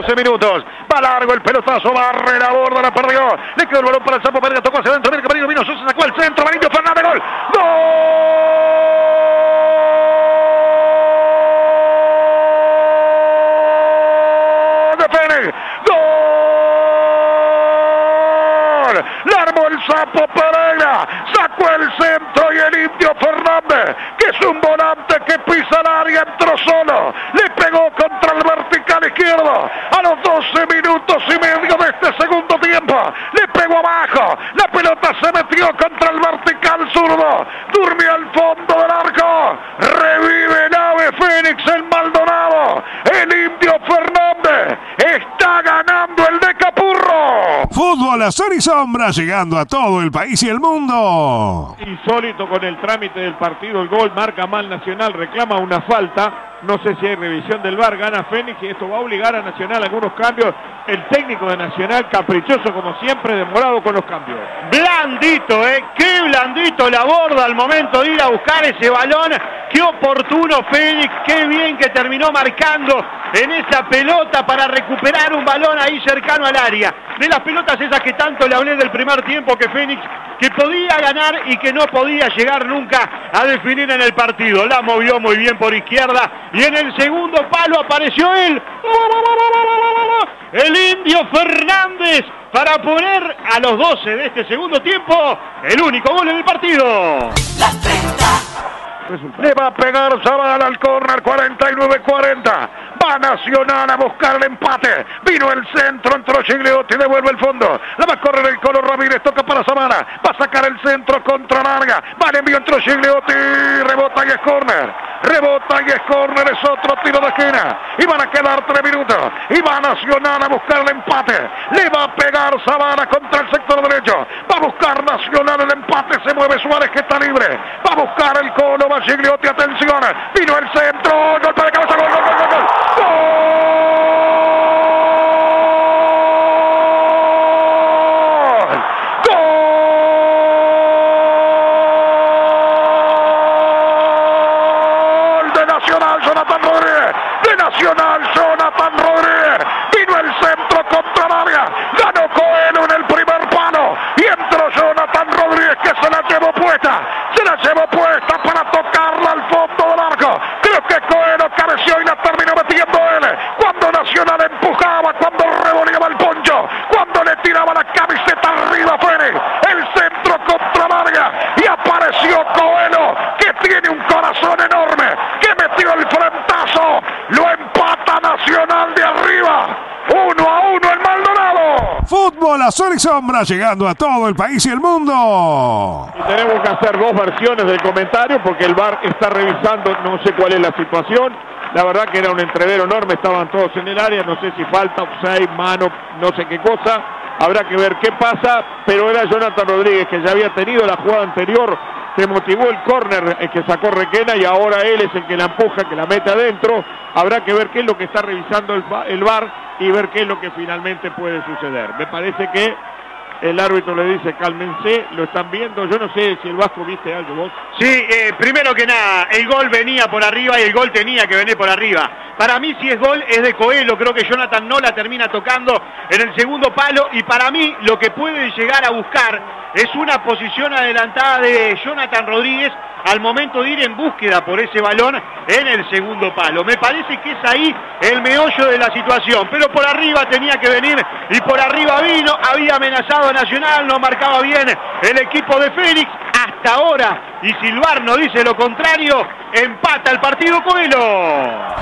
12 minutos. Va largo el pelotazo, barrera, borda, la perdió. Le quedó el balón para el Sapo Pereira, tocó hacia adentro. Mira que vino Sosa, sacó al centro. Marinho Fernández, gol. ¡Gol! La armó el Sapo Pereira. Sacó el centro y el Indio Fernández, que es un volante que pisa el área, entró solo. Le pegó contra el vertical izquierdo. A los 12 minutos y medio de este segundo tiempo. Le pegó abajo. La pelota se metió contra el vertical zurdo. Durmió al fondo del arco. Revive el ave Fénix el Maldonado. El Indio Fernández está ganando el de Capurro. Fútbol a sol y sombra llegando a todo el país y el mundo. Insólito con el trámite del partido, el gol marca mal Nacional, reclama una falta. No sé si hay revisión del VAR, gana Fénix y esto va a obligar a Nacional a algunos cambios. El técnico de Nacional, caprichoso como siempre, demorado con los cambios. Blandito, ¿eh? Qué blandito la borda al momento de ir a buscar ese balón. Qué oportuno Fénix, qué bien que terminó marcando en esa pelota para recuperar un balón ahí cercano al área. De las pelotas esas que tanto le hablé del primer tiempo que Fénix, que podía ganar y que no podía llegar nunca a definir en el partido. La movió muy bien por izquierda y en el segundo palo apareció él. El indio Fernández para poner a los 12 de este segundo tiempo el único gol en el partido. Le va a pegar Zavala al córner 49-40. Va Nacional a buscar el empate. Vino el centro, entró Gigliotti, devuelve el fondo. La va a correr el Colo Ramírez, toca para Zavala. Va a sacar el centro contra Larga. Va el envío, entró Gigliotti, rebota y es córner. Rebota y es córner, es otro tiro de esquina. Y van a quedar tres minutos. Y va Nacional a buscar el empate. Le va a pegar Zavala contra el sector derecho. Va a buscar Nacional el empate. Mueve Suárez que está libre. Va a buscar el Colo, va atención. Vino el centro, golpe de cabeza, gol, gol, gol, gol. gol. Gol de Nacional, Jonathan Rodríguez. De Nacional, Jonathan Rodríguez. Vino el centro contra Vargas. Ganó Coelho en el primer palo. Y entró Jonathan Rodríguez que se la llevó puesta. Se la llevó puesta para tocarla al fondo del arco. Creo que Coelho careció y la terminó metiendo él. Cuando Nacional empujaba, cuando revoleaba el poncho, cuando le tiraba la camiseta arriba a Fénix. El centro contra Vargas. Y apareció Coelho que tiene un corazón enorme. Que metió el frentazo. Lo empata Nacional de arriba. Uno a uno el Maldonado. Fútbol a sol y sombra llegando a todo el país y el mundo. Y tenemos que hacer dos versiones del comentario porque el VAR está revisando, no sé cuál es la situación. La verdad que era un entrevero enorme, estaban todos en el área, no sé si falta, offside, mano, no sé qué cosa. Habrá que ver qué pasa, pero era Jonathan Rodríguez que ya había tenido la jugada anterior, se motivó el córner eh, que sacó Requena y ahora él es el que la empuja, que la mete adentro. Habrá que ver qué es lo que está revisando el, el VAR y ver qué es lo que finalmente puede suceder. Me parece que el árbitro le dice cálmense, lo están viendo. Yo no sé si el Vasco viste algo vos. Sí, eh, primero que nada, el gol venía por arriba y el gol tenía que venir por arriba. Para mí si es gol es de Coelho, creo que Jonathan no la termina tocando en el segundo palo y para mí lo que puede llegar a buscar es una posición adelantada de Jonathan Rodríguez al momento de ir en búsqueda por ese balón en el segundo palo. Me parece que es ahí el meollo de la situación, pero por arriba tenía que venir y por arriba vino, había amenazado Nacional, no marcaba bien el equipo de Félix hasta ahora. Y Silvar no dice lo contrario, empata el partido Coelho.